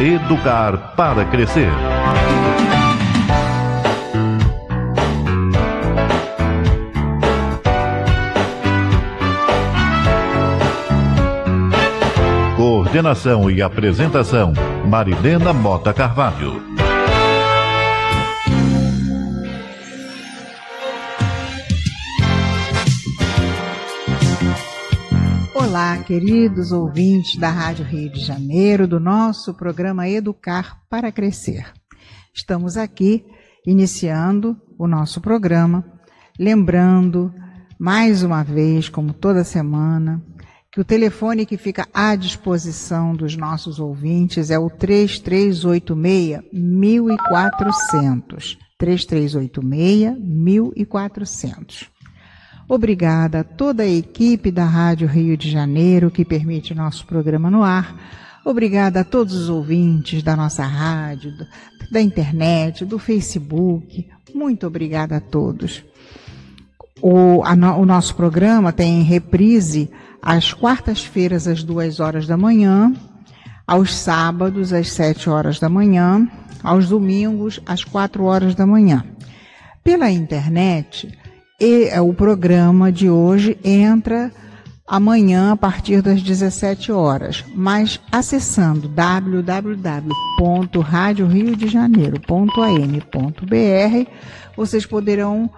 Educar para crescer. Coordenação e apresentação: Marilena Mota Carvalho. Olá, queridos ouvintes da Rádio Rio de Janeiro, do nosso programa Educar para Crescer. Estamos aqui iniciando o nosso programa, lembrando mais uma vez, como toda semana, que o telefone que fica à disposição dos nossos ouvintes é o 3386 1400. 3386 1400. Obrigada a toda a equipe da Rádio Rio de Janeiro que permite nosso programa no ar. Obrigada a todos os ouvintes da nossa rádio, da internet, do Facebook. Muito obrigada a todos. O, a, o nosso programa tem reprise às quartas-feiras, às duas horas da manhã, aos sábados, às sete horas da manhã, aos domingos, às quatro horas da manhã. Pela internet, e é, o programa de hoje entra amanhã a partir das 17 horas, mas acessando www.radioriodejaneiro.am.br, vocês poderão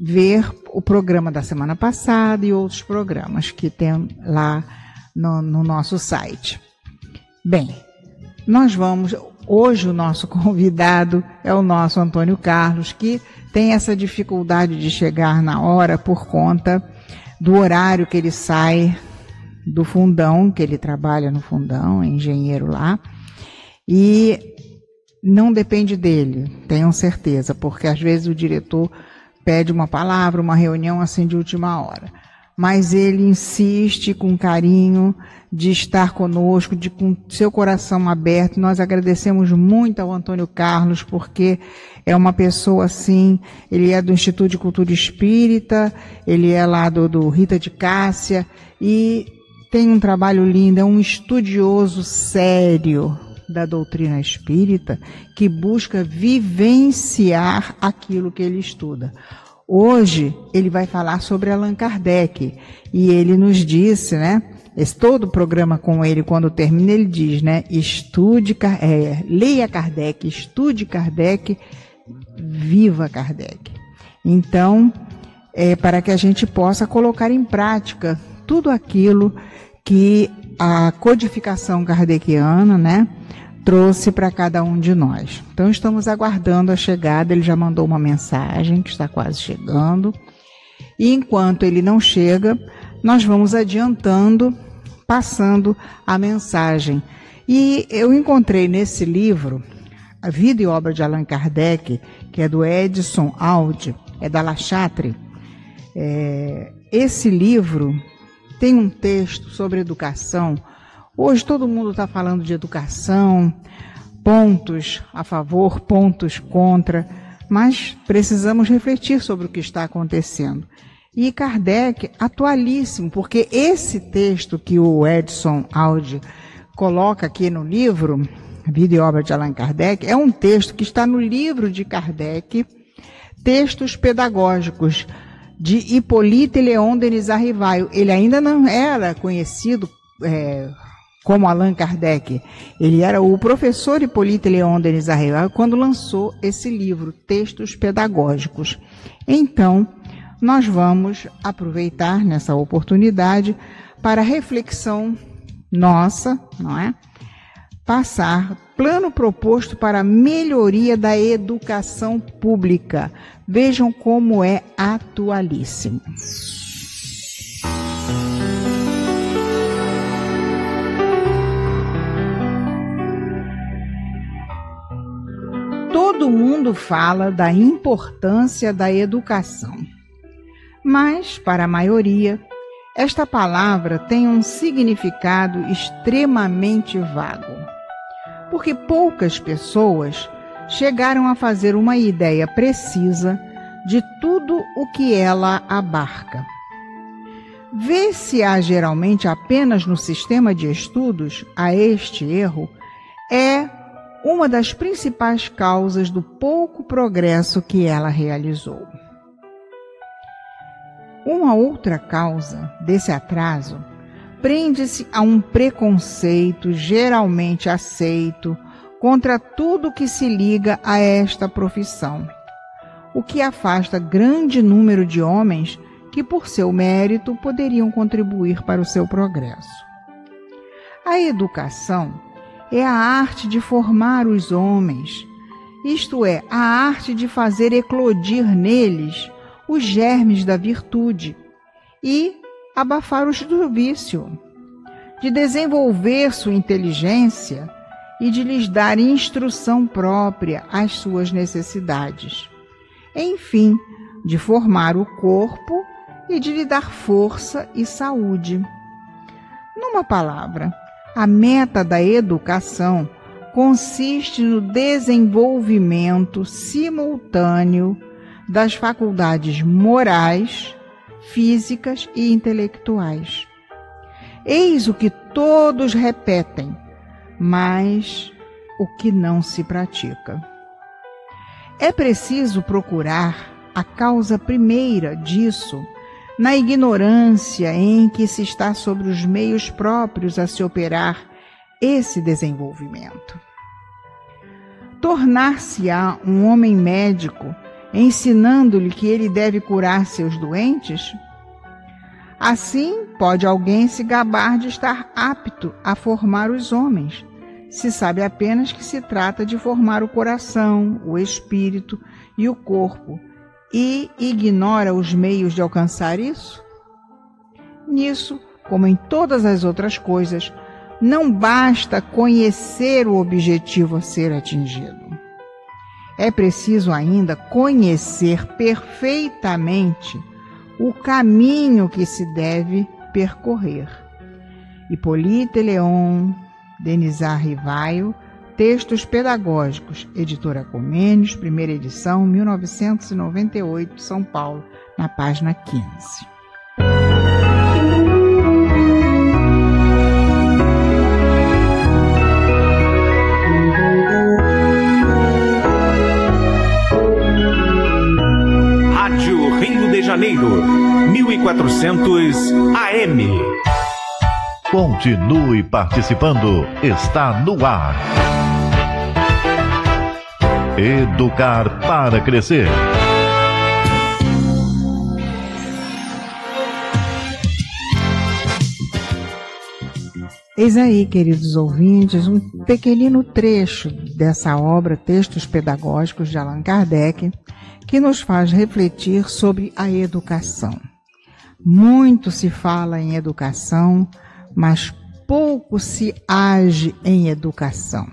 ver o programa da semana passada e outros programas que tem lá no, no nosso site. Bem, nós vamos. Hoje o nosso convidado é o nosso Antônio Carlos, que tem essa dificuldade de chegar na hora por conta do horário que ele sai do fundão, que ele trabalha no fundão, é engenheiro lá, e não depende dele, tenham certeza, porque às vezes o diretor pede uma palavra, uma reunião assim de última hora. Mas ele insiste com carinho de estar conosco, de com seu coração aberto. Nós agradecemos muito ao Antônio Carlos, porque é uma pessoa assim, ele é do Instituto de Cultura Espírita, ele é lá do, do Rita de Cássia, e tem um trabalho lindo, é um estudioso sério da doutrina espírita que busca vivenciar aquilo que ele estuda. Hoje ele vai falar sobre Allan Kardec e ele nos disse, né? Esse, todo o programa com ele, quando termina, ele diz, né? Estude, é, leia Kardec, estude Kardec viva Kardec. Então, é para que a gente possa colocar em prática tudo aquilo que a codificação kardeciana, né, trouxe para cada um de nós. Então, estamos aguardando a chegada. Ele já mandou uma mensagem que está quase chegando. E enquanto ele não chega, nós vamos adiantando, passando a mensagem. E eu encontrei nesse livro a Vida e Obra de Allan Kardec, que é do Edson Aldi, é da La Chatre. É, esse livro tem um texto sobre educação. Hoje todo mundo está falando de educação, pontos a favor, pontos contra, mas precisamos refletir sobre o que está acontecendo. E Kardec, atualíssimo, porque esse texto que o Edson Aldi coloca aqui no livro, Vida e Obra de Allan Kardec, é um texto que está no livro de Kardec, Textos Pedagógicos, de Hippolyte Leon Denis Arrivaio. Ele ainda não era conhecido é, como Allan Kardec. Ele era o professor Hippolyte Leon Denis Arrivaio quando lançou esse livro, Textos Pedagógicos. Então, nós vamos aproveitar nessa oportunidade para reflexão nossa, não é? passar plano proposto para melhoria da educação pública. Vejam como é atualíssimo. Todo mundo fala da importância da educação. Mas, para a maioria, esta palavra tem um significado extremamente vago porque poucas pessoas chegaram a fazer uma ideia precisa de tudo o que ela abarca. Vê-se-á geralmente apenas no sistema de estudos a este erro é uma das principais causas do pouco progresso que ela realizou. Uma outra causa desse atraso prende-se a um preconceito geralmente aceito contra tudo que se liga a esta profissão, o que afasta grande número de homens que, por seu mérito, poderiam contribuir para o seu progresso. A educação é a arte de formar os homens, isto é, a arte de fazer eclodir neles os germes da virtude e abafar os do vício, de desenvolver sua inteligência e de lhes dar instrução própria às suas necessidades. Enfim, de formar o corpo e de lhe dar força e saúde. Numa palavra, a meta da educação consiste no desenvolvimento simultâneo das faculdades morais, físicas e intelectuais. Eis o que todos repetem, mas o que não se pratica. É preciso procurar a causa primeira disso na ignorância em que se está sobre os meios próprios a se operar esse desenvolvimento. Tornar-se-á um homem médico ensinando-lhe que ele deve curar seus doentes? Assim, pode alguém se gabar de estar apto a formar os homens, se sabe apenas que se trata de formar o coração, o espírito e o corpo, e ignora os meios de alcançar isso? Nisso, como em todas as outras coisas, não basta conhecer o objetivo a ser atingido. É preciso ainda conhecer perfeitamente o caminho que se deve percorrer. Hipólito Leon, Denizar Rivaio, Textos Pedagógicos, Editora Comênios, primeira edição, 1998, São Paulo, na página 15. Janeiro, 1400 AM. Continue participando. Está no ar. Educar para crescer. Eis aí, queridos ouvintes, um pequenino trecho dessa obra Textos Pedagógicos de Allan Kardec, que nos faz refletir sobre a educação. Muito se fala em educação, mas pouco se age em educação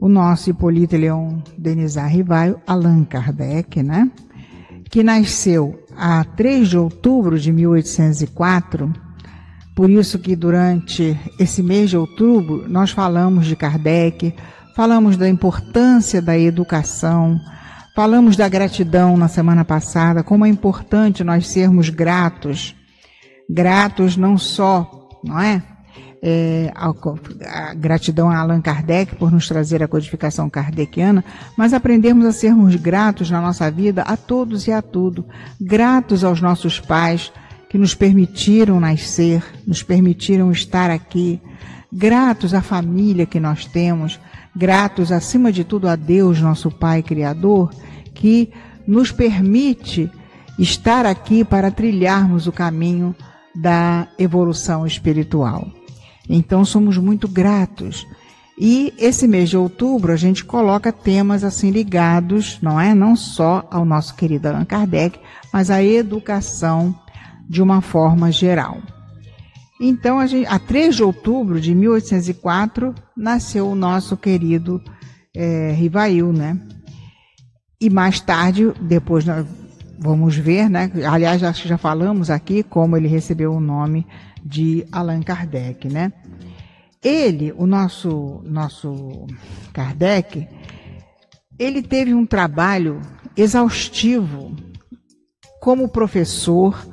o nosso Hipólito Leon Denizar Rivaio, Allan Kardec, né? que nasceu a 3 de outubro de 1804. Por isso que durante esse mês de outubro nós falamos de Kardec, falamos da importância da educação, falamos da gratidão na semana passada, como é importante nós sermos gratos, gratos não só, não é? é, a, a, gratidão a Allan Kardec por nos trazer a codificação kardeciana, mas aprendermos a sermos gratos na nossa vida a todos e a tudo. Gratos aos nossos pais que nos permitiram nascer, nos permitiram estar aqui. Gratos à família que nós temos, gratos acima de tudo a Deus, nosso Pai Criador, que nos permite estar aqui para trilharmos o caminho da evolução espiritual. Então somos muito gratos. E esse mês de outubro a gente coloca temas assim ligados, não é? Não só ao nosso querido Allan Kardec, mas à educação de uma forma geral. Então, a, gente, a 3 de outubro de 1804, nasceu o nosso querido é, Rivail, né? E mais tarde, depois nós vamos ver, né? Aliás, acho que já falamos aqui como ele recebeu o nome de Allan Kardec, né? Ele, o nosso nosso Kardec, ele teve um trabalho exaustivo como professor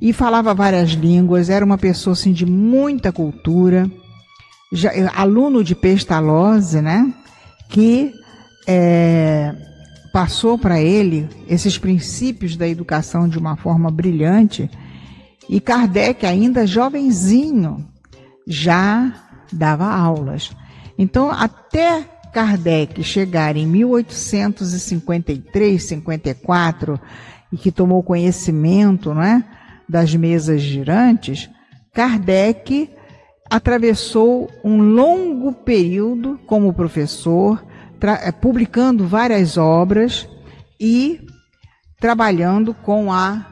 e falava várias línguas, era uma pessoa assim de muita cultura, já, aluno de Pestalozzi, né? Que é, passou para ele esses princípios da educação de uma forma brilhante. E Kardec, ainda jovenzinho, já dava aulas. Então, até Kardec chegar em 1853, 54, e que tomou conhecimento né, das mesas girantes, Kardec atravessou um longo período como professor, eh, publicando várias obras e trabalhando com a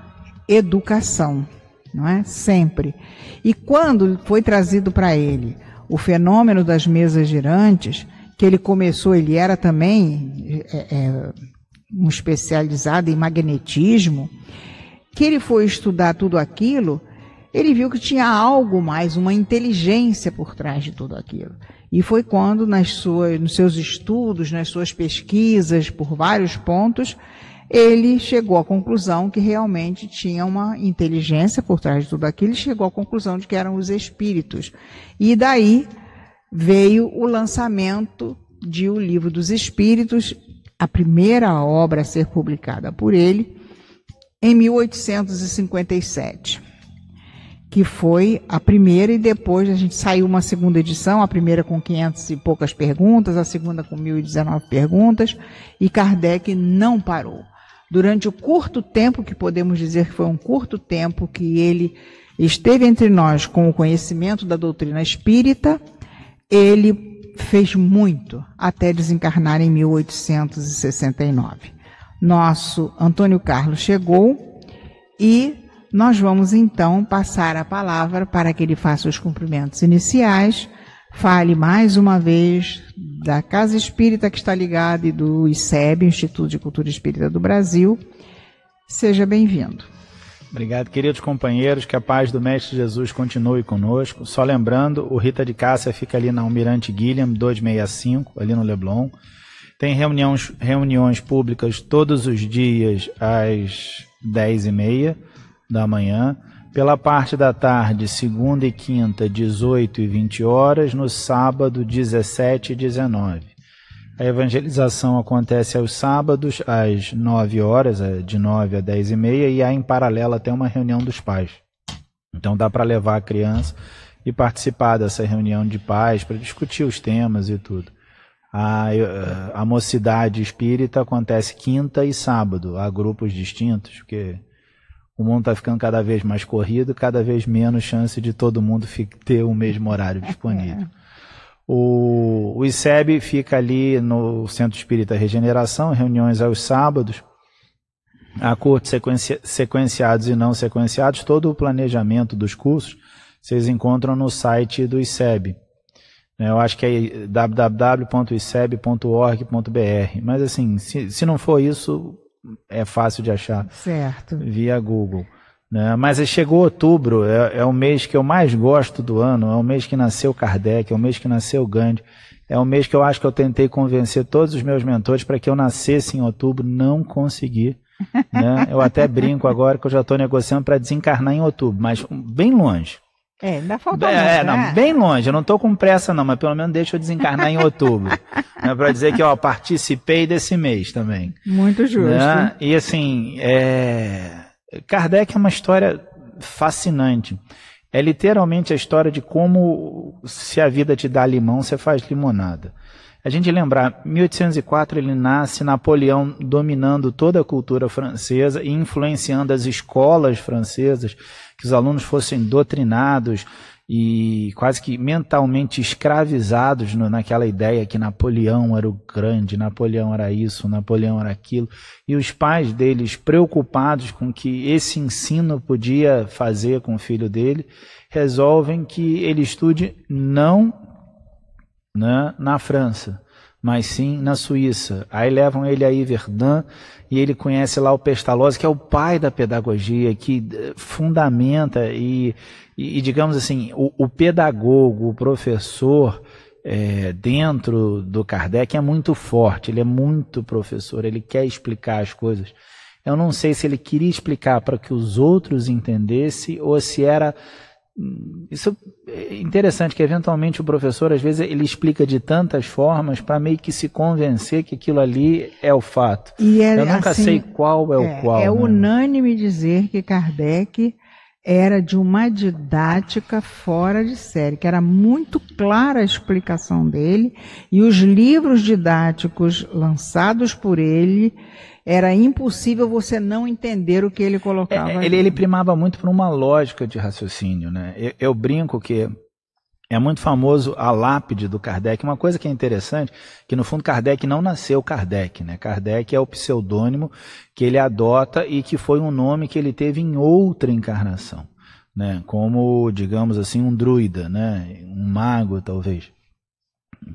educação, não é? Sempre. E quando foi trazido para ele o fenômeno das mesas girantes, que ele começou, ele era também é, é, um especializado em magnetismo, que ele foi estudar tudo aquilo, ele viu que tinha algo mais, uma inteligência por trás de tudo aquilo. E foi quando, nas suas, nos seus estudos, nas suas pesquisas, por vários pontos, ele chegou à conclusão que realmente tinha uma inteligência por trás de tudo aquilo, e chegou à conclusão de que eram os espíritos. E daí veio o lançamento de O Livro dos Espíritos, a primeira obra a ser publicada por ele, em 1857 que foi a primeira e depois a gente saiu uma segunda edição, a primeira com 500 e poucas perguntas, a segunda com 1019 perguntas, e Kardec não parou. Durante o curto tempo, que podemos dizer que foi um curto tempo que ele esteve entre nós com o conhecimento da doutrina espírita, ele fez muito até desencarnar em 1869. Nosso Antônio Carlos chegou e nós vamos então passar a palavra para que ele faça os cumprimentos iniciais, fale mais uma vez da Casa Espírita que está ligada e do ICEB, Instituto de Cultura Espírita do Brasil. Seja bem-vindo. Obrigado, queridos companheiros, que a paz do Mestre Jesus continue conosco. Só lembrando, o Rita de Cássia fica ali na Almirante Guilherme 265, ali no Leblon. Tem reuniões, reuniões públicas todos os dias às 10h30 da manhã, pela parte da tarde, segunda e quinta, 18 e 20 horas, no sábado, 17 e 19. A evangelização acontece aos sábados, às 9 horas, é, de 9 a 10 e meia, e há em paralelo até uma reunião dos pais. Então dá para levar a criança e participar dessa reunião de pais para discutir os temas e tudo. A, a mocidade espírita acontece quinta e sábado, há grupos distintos, porque o mundo está ficando cada vez mais corrido, cada vez menos chance de todo mundo ter o mesmo horário disponível. O, o ICEB fica ali no Centro Espírita Regeneração, reuniões aos sábados, há cursos sequenci, sequenciados e não sequenciados, todo o planejamento dos cursos vocês encontram no site do ICEB. Eu acho que é www.iceb.org.br. Mas assim, se, se não for isso, é fácil de achar certo. via Google. Né? Mas chegou outubro, é, é, o mês que eu mais gosto do ano, é o mês que nasceu Kardec, é o mês que nasceu Gandhi, é o mês que eu acho que eu tentei convencer todos os meus mentores para que eu nascesse em outubro, não consegui. Né? Eu até brinco agora que eu já estou negociando para desencarnar em outubro, mas bem longe. É, ainda falta é, muito, né? não, bem longe. Eu não estou com pressa não, mas pelo menos deixa eu desencarnar em outubro. né, para dizer que ó, participei desse mês também. Muito justo. Né? E assim, é... Kardec é uma história fascinante. É literalmente a história de como se a vida te dá limão, você faz limonada. A gente lembrar, 1804 ele nasce, Napoleão dominando toda a cultura francesa e influenciando as escolas francesas que os alunos fossem doutrinados e quase que mentalmente escravizados no, naquela ideia que Napoleão era o grande, Napoleão era isso, Napoleão era aquilo, e os pais deles preocupados com que esse ensino podia fazer com o filho dele, resolvem que ele estude não né, na França, mas sim na Suíça. Aí levam ele a Iverdun e ele conhece lá o Pestalozzi, que é o pai da pedagogia, que eh, fundamenta e, e, e digamos assim, o, o, pedagogo, o professor é, dentro do Kardec é muito forte, ele é muito professor, ele quer explicar as coisas. Eu não sei se ele queria explicar para que os outros entendessem ou se era isso é interessante que eventualmente o professor às vezes ele explica de tantas formas para meio que se convencer que aquilo ali é o fato. E é, Eu nunca assim, sei qual é, o qual. É né? unânime dizer que Kardec era de uma didática fora de série, que era muito clara a explicação dele, e os livros didáticos lançados por ele, era impossível você não entender o que ele colocava. É, ali. ele, ele primava muito por uma lógica de raciocínio, né? Eu, eu brinco que é muito famoso a lápide do Kardec. Uma coisa que é interessante, que no fundo Kardec não nasceu Kardec, né? Kardec é o pseudônimo que ele adota e que foi um nome que ele teve em outra encarnação, né? Como, digamos assim, um druida, né? Um mago, talvez.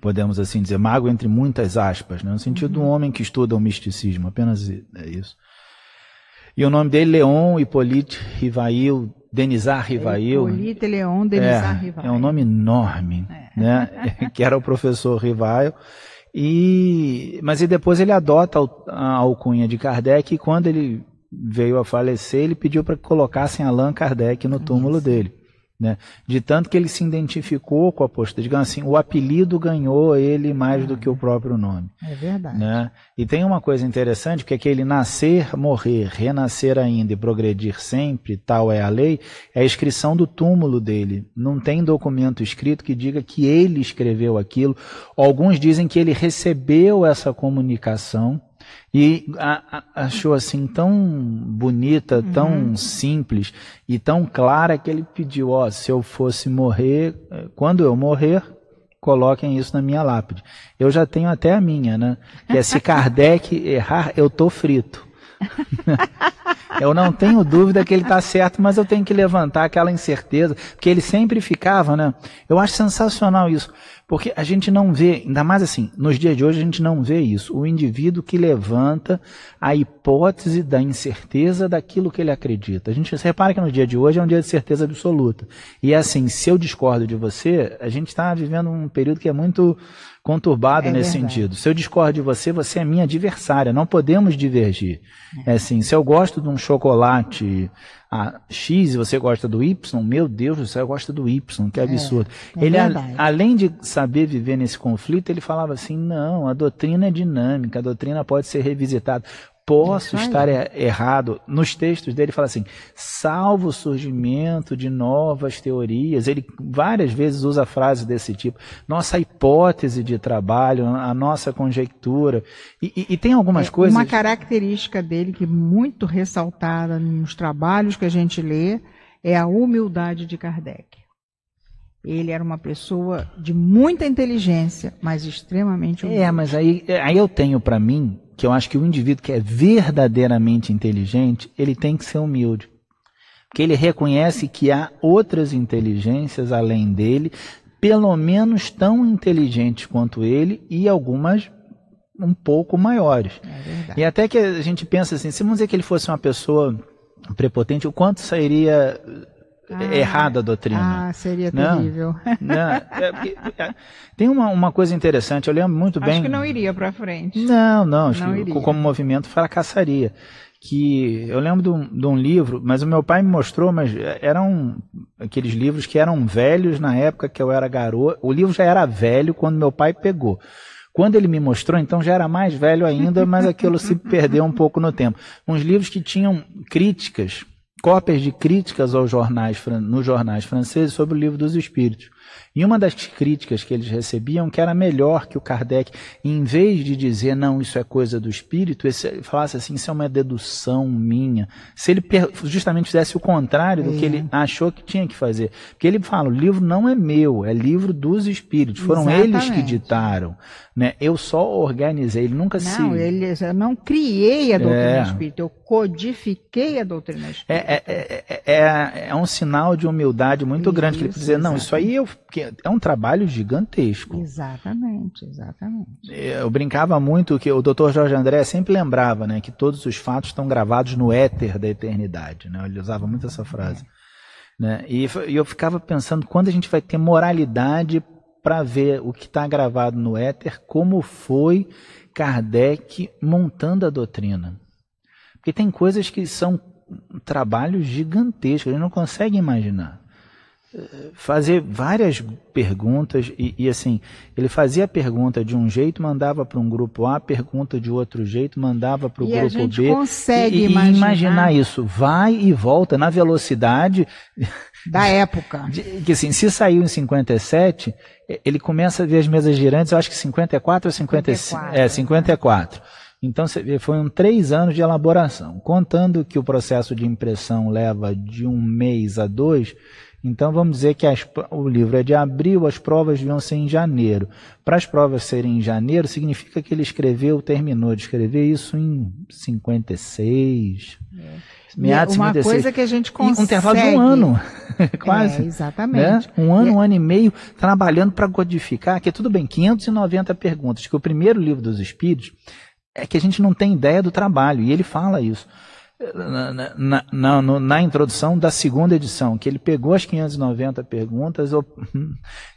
Podemos assim dizer, mago entre muitas aspas, né? no sentido do homem que estuda o misticismo, apenas é isso. E o nome dele, Leon Hippolyte Rivail, Denizar Rivail. Hippolyte Leon Denizar é, Rivail. é um nome enorme, né? que era o professor Rivail. E, mas e depois ele adota a alcunha de Kardec e quando ele veio a falecer, ele pediu para que colocassem Allan Kardec no túmulo Isso. dele. Né? De tanto que ele se identificou com a postura. Digamos assim, o apelido ganhou ele mais do que o próprio nome. É verdade. Né? E tem uma coisa interessante, que é que ele nascer, morrer, renascer ainda e progredir sempre, tal é a lei, é a inscrição do túmulo dele. Não tem documento escrito que diga que ele escreveu aquilo. Alguns dizem que ele recebeu essa comunicação e a, a, achou assim tão bonita, tão simples e tão clara que ele pediu, ó, se eu fosse morrer, eh, quando eu morrer, coloquem isso na minha lápide. Eu já tenho até a minha, né? Que é se Kardec errar, eu tô frito. eu não tenho dúvida que ele está certo, mas eu tenho que levantar aquela incerteza, porque ele sempre ficava, né? Eu acho sensacional isso, porque a gente não vê, ainda mais assim, nos dias de hoje a gente não vê isso. O indivíduo que levanta a hipótese da incerteza daquilo que ele acredita. A gente repara que no dia de hoje é um dia de certeza absoluta. E assim, se eu discordo de você, a gente está vivendo um período que é muito conturbado É nesse verdade. sentido. Se eu discordo de você, você é minha adversária. Não podemos divergir. É assim, se eu gosto de um chocolate ah, X e você gosta do Y, meu Deus do céu, eu gosto do Y, que absurdo. é ele, a- além de saber viver nesse conflito, ele falava assim: não, a doutrina é dinâmica, a doutrina pode ser revisitada. Posso estar e- errado. Nos textos dele fala assim: salvo o surgimento de novas teorias. Ele várias vezes usa frases desse tipo. Nossa hipótese de trabalho, a nossa conjectura. E, e- e tem algumas É, coisas. Uma característica dele que é muito ressaltada nos trabalhos que a gente lê é a humildade de Kardec. Ele era uma pessoa de muita inteligência, mas extremamente humilde. É, mas aí, aí eu tenho para mim que eu acho que o indivíduo que é verdadeiramente inteligente, ele tem que ser humilde. Porque ele reconhece que há outras inteligências além dele, pelo menos tão inteligentes quanto ele e algumas um pouco maiores. É. E até que a gente pensa assim, se vamos dizer que ele fosse uma pessoa prepotente, o quanto sairia Ah, errada a doutrina? Ah, seria Não. terrível. Né? É, porque, é, tem uma, uma coisa interessante, eu lembro muito bem. Acho que não iria para frente. Não, não, acho Não que iria. como movimento fracassaria. Que eu lembro de um, de um livro, mas o meu pai me mostrou, mas eram aqueles livros que eram velhos na época que eu era garoto. O livro já era velho quando meu pai pegou. Quando ele me mostrou, então já era mais velho ainda, mas aquilo se perdeu um pouco no tempo. Uns livros que tinham críticas, cópias de críticas aos jornais, nos jornais franceses sobre o livro dos Espíritos. E uma das críticas que eles recebiam que era melhor que o Kardec, em vez de dizer não, isso é coisa do espírito, esse, falasse assim, isso é uma dedução minha. Se ele justamente fizesse o contrário do que ele achou que tinha que fazer. Porque ele fala, o livro não é meu, é livro dos espíritos. Foram eles que Exatamente. ditaram. Né? Eu só organizei, ele nunca se... Não, ele, eu não criei a doutrina É. espírita, eu codifiquei a doutrina espírita. É, é, é, é, é um sinal de humildade muito grande que ele Isso, dizer, não, isso aí eu, que é um trabalho gigantesco. Exatamente, exatamente. Eu brincava muito que o Dr. Jorge André sempre lembrava, né, que todos os fatos estão gravados no éter da eternidade, né? Ele usava muito essa frase, né? E, e eu ficava pensando quando a gente vai ter moralidade para ver o que está gravado no éter, como foi Kardec montando a doutrina. Porque tem coisas que são trabalhos gigantescos, a gente não consegue imaginar. Fazer várias perguntas e, e, assim ele fazia a pergunta de um jeito mandava para um grupo A pergunta de outro jeito mandava para o grupo a gente B. Consegue e, imaginar. e imaginar. isso. Vai e volta na velocidade da época. de, que assim se saiu em 57 ele começa a ver as mesas girantes eu acho que 54 ou 55 54, é 54 então foram três anos de elaboração. Contando que o processo de impressão leva de um mês a dois então vamos dizer que as, o livro é de abril, as provas deviam ser em janeiro. Para as provas serem em janeiro, significa que ele escreveu, terminou de escrever isso em 56. É. Meados uma 56. coisa que a gente consegue. Um intervalo de um ano, quase. É, exatamente. Né? Um ano, um ano e meio trabalhando para codificar, que é tudo bem, 590 perguntas, que o primeiro livro dos Espíritos é que a gente não tem ideia do trabalho, e ele fala isso na, na, na, na, introdução da segunda edição, que ele pegou as 590 perguntas,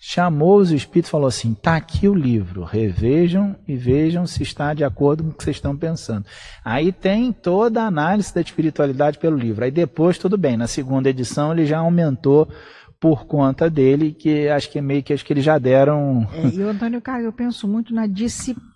chamou os espíritos e falou assim: está aqui o livro, revejam e vejam se está de acordo com o que vocês estão pensando. Aí tem toda a análise da espiritualidade pelo livro. Aí depois, tudo bem, na segunda edição ele já aumentou por conta dele, que acho que é meio que acho que eles já deram. É, e o Antônio Caio, eu penso muito na disciplina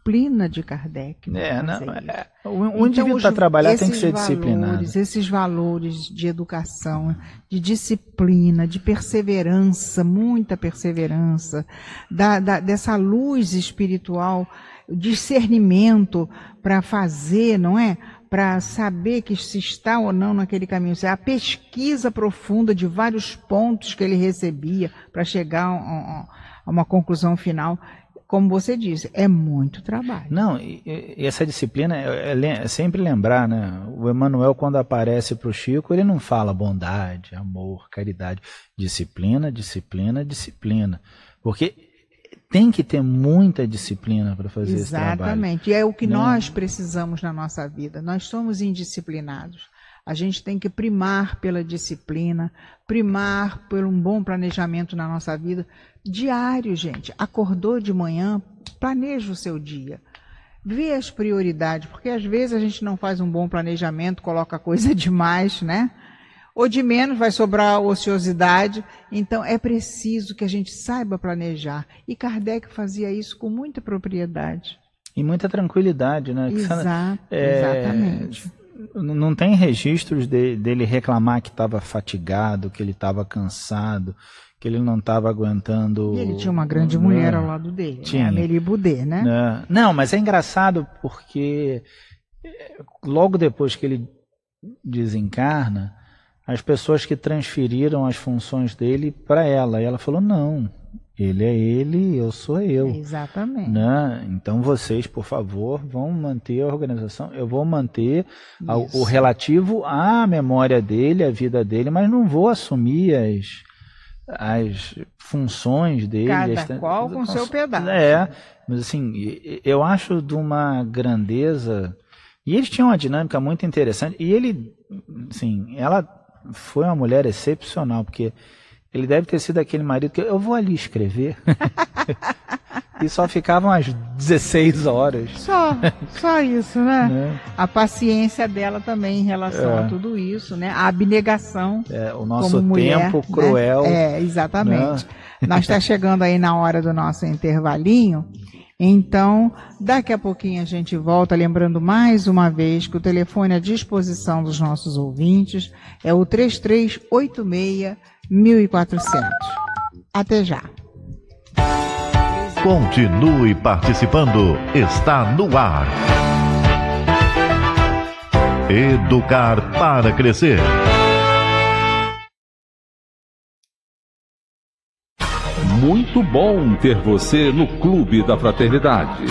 de Kardec. É, não, é, o, então, indivíduo para trabalhar tem que ser valores, disciplinado. Esses valores de educação, de disciplina, de perseverança, muita perseverança, da, da, dessa luz espiritual, discernimento para fazer, não é? para saber que se está ou não naquele caminho. A pesquisa profunda de vários pontos que ele recebia para chegar a uma conclusão final como você disse, é muito trabalho. Não, e, e essa disciplina é, é, é, sempre lembrar, né? O Emmanuel, quando aparece para o Chico, ele não fala bondade, amor, caridade. Disciplina, disciplina, disciplina. Porque tem que ter muita disciplina para fazer Exatamente. esse trabalho. Exatamente. E é o que Não. nós precisamos na nossa vida. Nós somos indisciplinados. A gente tem que primar pela disciplina, primar por um bom planejamento na nossa vida. Diário, gente. Acordou de manhã, planeja o seu dia. Vê as prioridades, porque às vezes a gente não faz um bom planejamento, coloca coisa demais, né? ou de menos vai sobrar ociosidade. Então é preciso que a gente saiba planejar. E Kardec fazia isso com muita propriedade. E muita tranquilidade, né? Exato, é, exatamente. Não tem registros de, dele reclamar que estava fatigado, que ele estava cansado, que ele não estava aguentando. E ele tinha uma grande mulher ao lado dele, né? tinha. Né? a Meli Boudet, né? Não, não, mas é engraçado porque eh, logo depois que ele desencarna, as pessoas que transferiram as funções dele para ela. E ela falou: não, ele é ele, eu sou eu. Exatamente. Né? Então vocês, por favor, vão manter a organização. Eu vou manter a, o relativo à memória dele, à vida dele, mas não vou assumir as, as funções dele. Cada qual com seu pedaço. É, mas assim, eu acho de uma grandeza. E eles tinham uma dinâmica muito interessante. E ele, assim, ela foi uma mulher excepcional, porque ele deve ter sido aquele marido que eu vou ali escrever. e só ficavam às 16 horas. Só, só isso, né? né? A paciência dela também em relação é. a tudo isso, né? A abnegação. É, o nosso mulher, tempo né? cruel. Né? É, exatamente. Né? Nós está chegando aí na hora do nosso intervalinho. Então, daqui a pouquinho a gente volta, lembrando mais uma vez que o telefone à disposição dos nossos ouvintes é o 3386 1400. Até já. Continue participando, está no ar. Educar para crescer. Muito bom ter você no Clube da Fraternidade.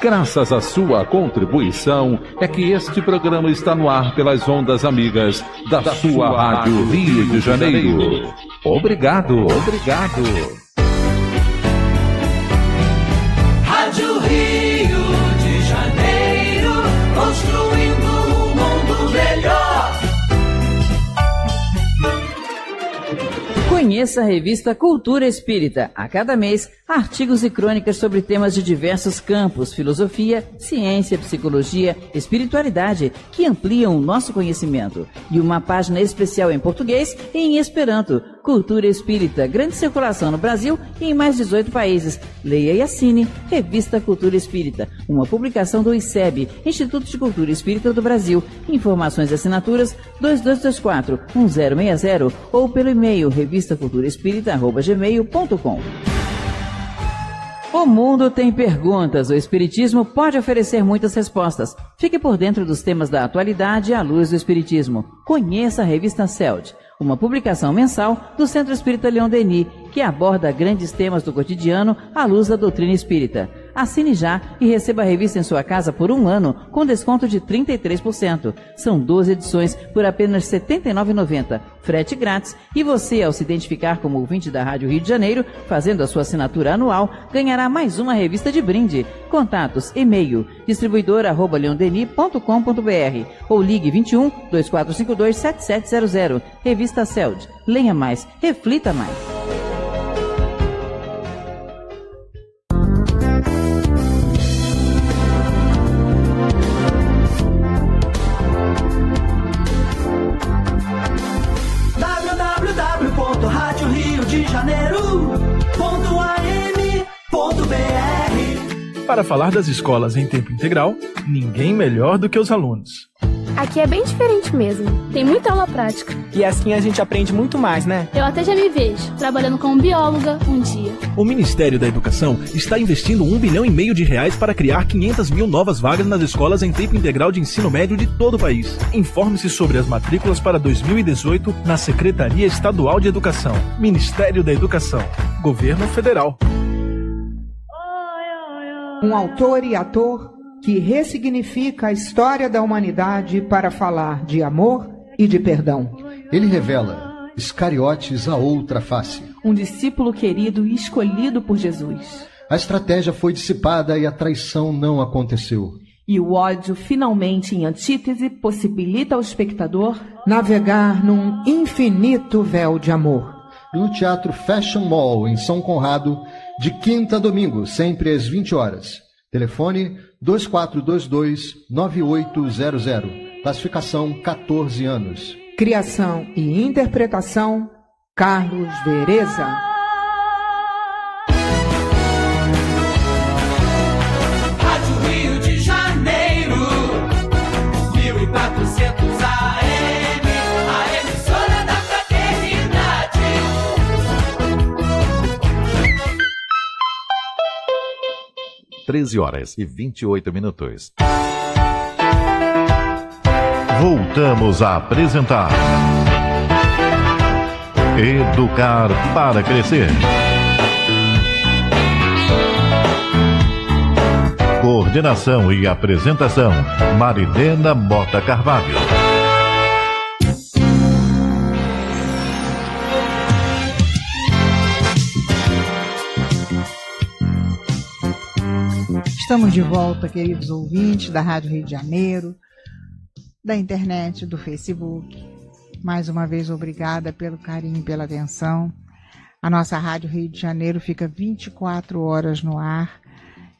Graças à sua contribuição é que este programa está no ar pelas ondas amigas da, da sua Rádio Rio de Janeiro. Obrigado, obrigado. Conheça a revista Cultura Espírita. A cada mês, artigos e crônicas sobre temas de diversos campos: filosofia, ciência, psicologia, espiritualidade, que ampliam o nosso conhecimento. E uma página especial em português e em Esperanto Cultura Espírita, grande circulação no Brasil e em mais 18 países. Leia e assine Revista Cultura Espírita, uma publicação do ICEB, Instituto de Cultura Espírita do Brasil. Informações e assinaturas 2224 1060 ou pelo e-mail revistaculturaespírita.gmail.com. O mundo tem perguntas, o Espiritismo pode oferecer muitas respostas. Fique por dentro dos temas da atualidade à luz do Espiritismo. Conheça a revista CELD, uma publicação mensal do Centro Espírita Leão Denis, que aborda grandes temas do cotidiano à luz da doutrina espírita. Assine já e receba a revista em sua casa por um ano, com desconto de 33%. São 12 edições por apenas R$ 79,90. Frete grátis e você, ao se identificar como ouvinte da Rádio Rio de Janeiro, fazendo a sua assinatura anual, ganhará mais uma revista de brinde. Contatos, e-mail, distribuidora.leondeni.com.br ou ligue 21 2452 7700. Revista CELD. Leia mais, reflita mais. Falar das escolas em tempo integral, ninguém melhor do que os alunos. Aqui é bem diferente mesmo. Tem muita aula prática. E assim a gente aprende muito mais, né? Eu até já me vejo trabalhando como bióloga um dia. O Ministério da Educação está investindo um bilhão e meio de reais para criar 500 mil novas vagas nas escolas em tempo integral de ensino médio de todo o país. Informe-se sobre as matrículas para 2018 na Secretaria Estadual de Educação. Ministério da Educação. Governo Federal um autor e ator que ressignifica a história da humanidade para falar de amor e de perdão. Ele revela Iscariotes a outra face. Um discípulo querido e escolhido por Jesus. A estratégia foi dissipada e a traição não aconteceu. E o ódio, finalmente em antítese, possibilita ao espectador navegar num infinito véu de amor. No Teatro Fashion Mall, em São Conrado, de quinta a domingo, sempre às 20 horas. Telefone 2422-9800. Classificação 14 anos. Criação e interpretação Carlos Vereza. Treze horas e vinte e oito minutos. Voltamos a apresentar Educar para Crescer. Coordenação e apresentação: Marilena Mota Carvalho. Estamos de volta, queridos ouvintes da Rádio Rio de Janeiro, da internet, do Facebook. Mais uma vez, obrigada pelo carinho e pela atenção. A nossa Rádio Rio de Janeiro fica 24 horas no ar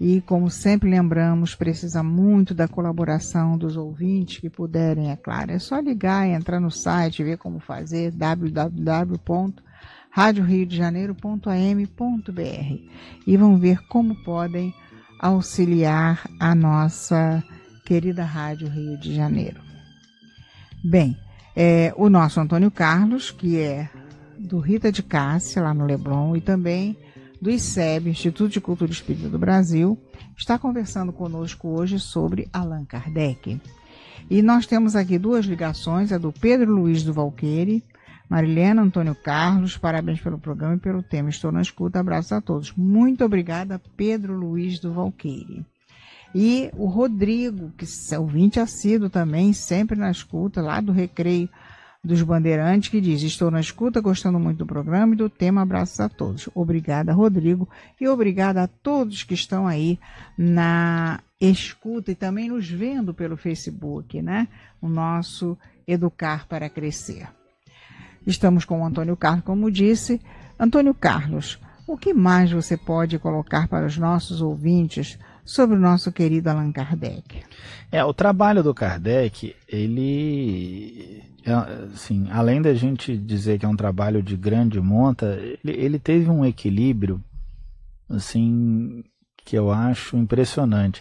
e, como sempre lembramos, precisa muito da colaboração dos ouvintes que puderem, é claro. É só ligar, entrar no site, ver como fazer www.radioriodejaneiro.am.br e vão ver como podem auxiliar a nossa querida Rádio Rio de Janeiro. Bem, é, o nosso Antônio Carlos, que é do Rita de Cássia, lá no Leblon, e também do ICEB, Instituto de Cultura Espírita do Brasil, está conversando conosco hoje sobre Allan Kardec. E nós temos aqui duas ligações, a do Pedro Luiz do Valqueire, Marilena, Antônio Carlos, parabéns pelo programa e pelo tema. Estou na escuta. Abraços a todos. Muito obrigada, Pedro Luiz do Valqueire. E o Rodrigo, que é ouvinte assíduo também, sempre na escuta, lá do Recreio dos Bandeirantes, que diz: Estou na escuta, gostando muito do programa e do tema. Abraços a todos. Obrigada, Rodrigo, e obrigada a todos que estão aí na escuta e também nos vendo pelo Facebook, né? O nosso Educar para Crescer. Estamos com o Antônio Carlos, como disse. Antônio Carlos, o que mais você pode colocar para os nossos ouvintes sobre o nosso querido Allan Kardec. É, o trabalho do Kardec, ele, é, assim, além da gente dizer que é um trabalho de grande monta, ele, ele teve um equilíbrio, assim, que eu acho impressionante.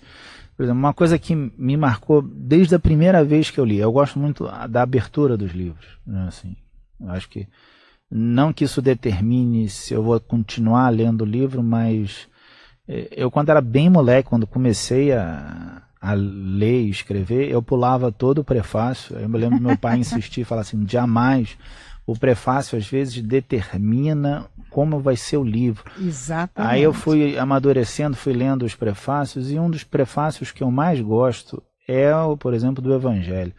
Por exemplo, uma coisa que me marcou desde a primeira vez que eu li, eu gosto muito da abertura dos livros, né, assim, eu acho que não que isso determine se eu vou continuar lendo o livro, mas eh, eu quando era bem moleque, quando comecei a, a ler e escrever, eu pulava todo o prefácio. Eu me lembro do meu pai insistir e falar assim: jamais. O prefácio às vezes determina como vai ser o livro. Exatamente. Aí eu fui amadurecendo, fui lendo os prefácios, e um dos prefácios que eu mais gosto é, o, por exemplo, do Evangelho.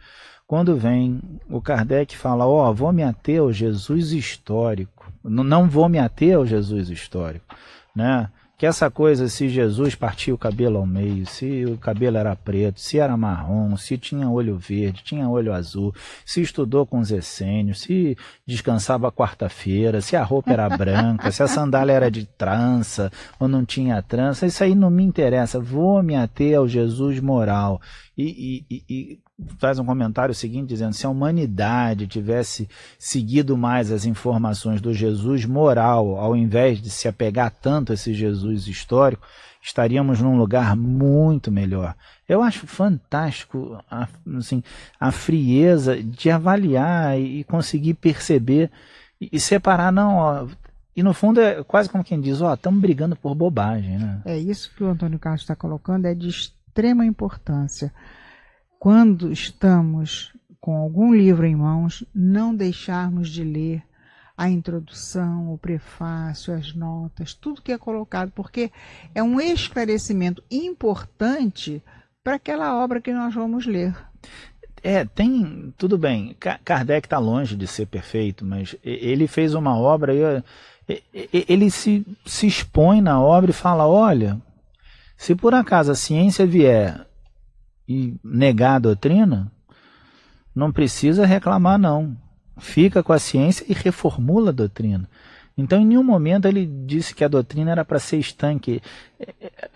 Quando vem o Kardec fala, ó, oh, vou me ater ao Jesus histórico, não vou me ater ao Jesus histórico, né? que essa coisa, se Jesus partia o cabelo ao meio, se o cabelo era preto, se era marrom, se tinha olho verde, tinha olho azul, se estudou com os essênios, se descansava quarta-feira, se a roupa era branca, se a sandália era de trança ou não tinha trança, isso aí não me interessa. Vou me ater ao Jesus moral. E, e, e, faz um comentário seguinte dizendo se a humanidade tivesse seguido mais as informações do Jesus moral ao invés de se apegar tanto a esse Jesus histórico estaríamos num lugar muito melhor. Eu acho fantástico a, assim, a frieza de avaliar e conseguir perceber e, separar não ó, e no fundo é quase como quem diz ó estamos brigando por bobagem né? É isso que o Antônio Carlos está colocando é de extrema importância quando estamos com algum livro em mãos, não deixarmos de ler a introdução, o prefácio, as notas, tudo que é colocado, porque é um esclarecimento importante para aquela obra que nós vamos ler. É, tem. Tudo bem, Kardec está longe de ser perfeito, mas ele fez uma obra ele se, se expõe na obra e fala: olha, se por acaso a ciência vier e negar a doutrina, não precisa reclamar, não. Fica com a ciência e reformula a doutrina. Então, em nenhum momento ele disse que a doutrina era para ser estanque.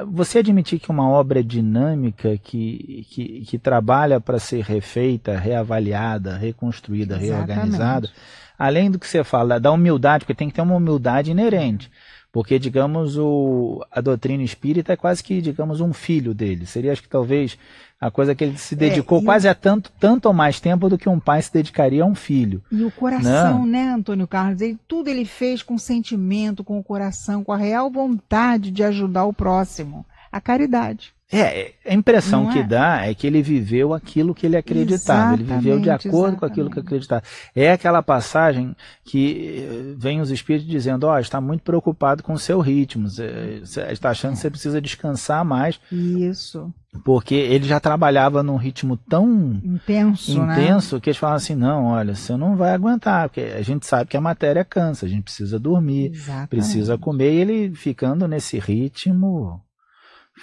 Você admitir que uma obra é dinâmica, que, que, que trabalha para ser refeita, reavaliada, reconstruída, Exatamente. reorganizada, além do que você fala, da humildade, porque tem que ter uma humildade inerente. Porque, digamos, o, a doutrina espírita é quase que, digamos, um filho dele. Seria, acho que talvez, a coisa que ele se dedicou é, quase a tanto, tanto ou mais tempo do que um pai se dedicaria a um filho. E o coração, né, né Antônio Carlos? Ele, tudo ele fez com sentimento, com o coração, com a real vontade de ajudar o próximo. A caridade. É, a impressão Não que é? dá é que ele viveu aquilo que ele acreditava, exatamente, ele viveu de acordo exatamente. com aquilo que acreditava. É aquela passagem que eh, vem os espíritos dizendo, ó, oh, está muito preocupado com o seu ritmo, está achando que você precisa descansar mais. Isso. Porque ele já trabalhava num ritmo tão intenso, intenso né? que eles falam assim, não, olha, você não vai aguentar, porque a gente sabe que a matéria cansa, a gente precisa dormir, exatamente. precisa comer, e ele ficando nesse ritmo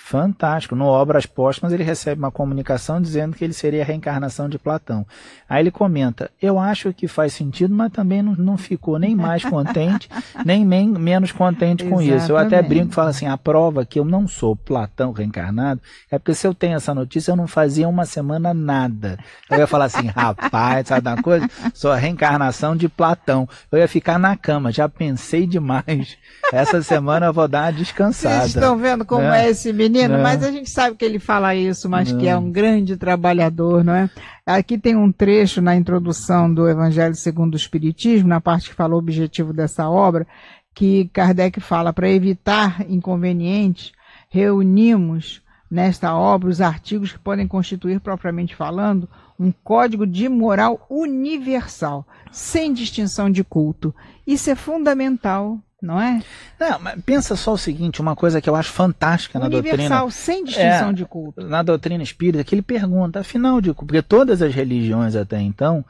Fantástico. No Obras Póstumas ele recebe uma comunicação dizendo que ele seria a reencarnação de Platão. Aí ele comenta: Eu acho que faz sentido, mas também não, não ficou nem mais contente, nem men menos contente com Exatamente. isso. Eu até brinco e falo assim: a prova que eu não sou Platão reencarnado é porque se eu tenho essa notícia, eu não fazia uma semana nada. Eu ia falar assim: rapaz, sabe da coisa? Sou a reencarnação de Platão. Eu ia ficar na cama, já pensei demais. Essa semana eu vou dar uma descansada. Vocês estão vendo como né? é esse menino, não. mas a gente sabe que ele fala isso, mas não. que é um grande trabalhador, não é? Aqui tem um trecho na introdução do Evangelho segundo o Espiritismo, na parte que fala o objetivo dessa obra, que Kardec fala para evitar inconvenientes, reunimos nesta obra os artigos que podem constituir, propriamente falando, um código de moral universal, sem distinção de culto. Isso é fundamental não é? Não, mas pensa só o seguinte, uma coisa que eu acho fantástica Universal, na doutrina. sem distinção é, de culto. Na doutrina espírita, que ele pergunta, afinal de porque todas as religiões até então,